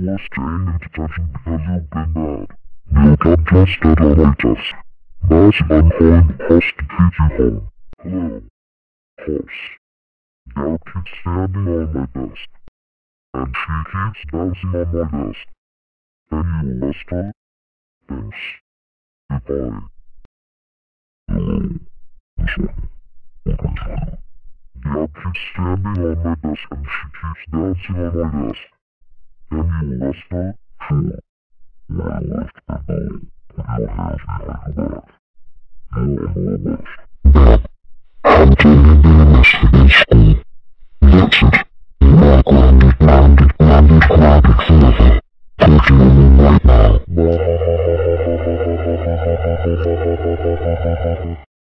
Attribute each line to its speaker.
Speaker 1: you are staying in detention because you've been bad. You can just my desk. Mas I'm going host to take you home. Hello, host. Girl keeps standing on my desk. And she keeps bouncing on my desk. Can you arrest her? Thanks. Goodbye. Hello, this one. I do? Keeps standing on my desk and she keeps dancing on my desk. Coastal Tree. Now lift the boat, put your hands behind your back. Now hold this. I'm doing the investigation. Richard, you are grounded, grounded, grounded, grounded forever. Take your woman right now.